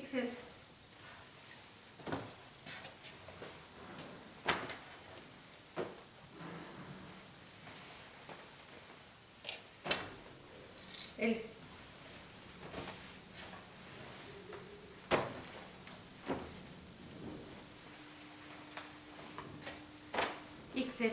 píxel. El Excel.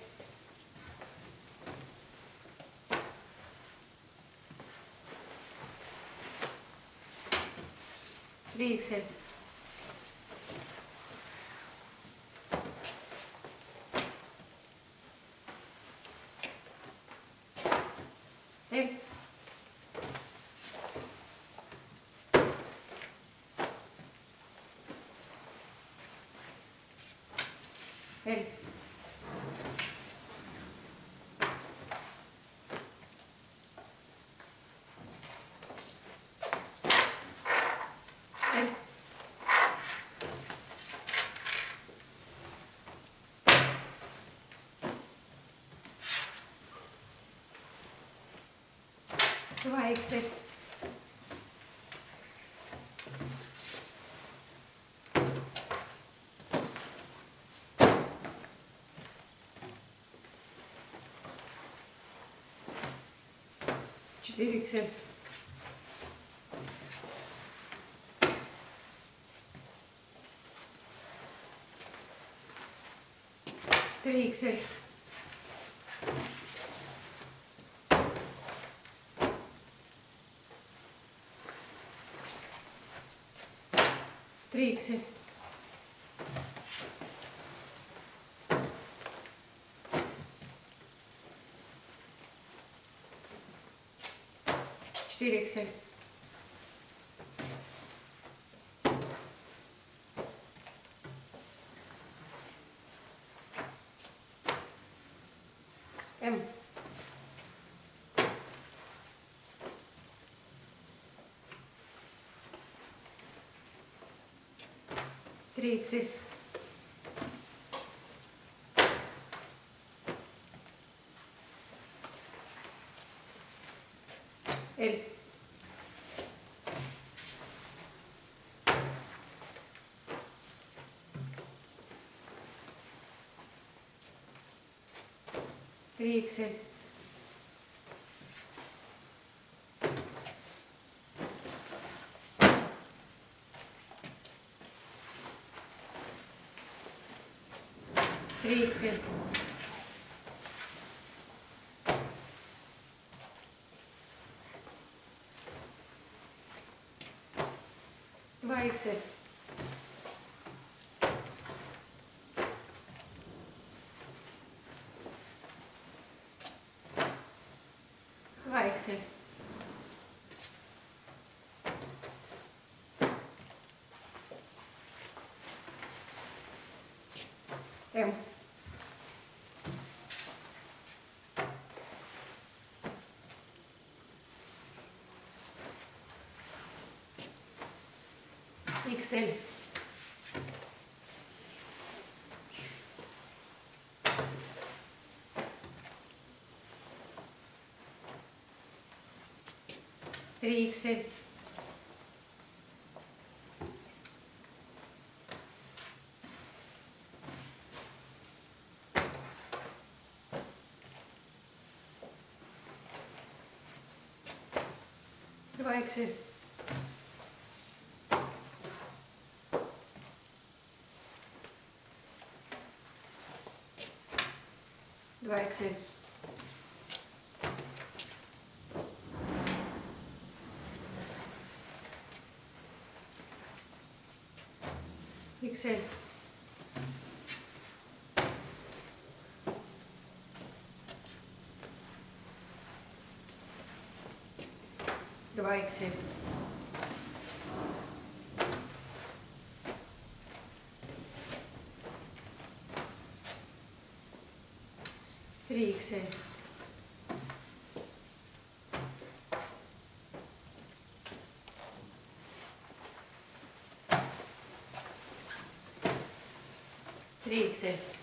Díxel. ¿Eh? Şuraya eksik. Çiğ yüksel. Three XL. 3х. Четыре иксель. dreht sich. L. Третье. Два и цепь. Два и цепь. М. XL. Drei XL. Drei XL. Right, Sue. Big Sue. Right, Sue. 3x Trixie.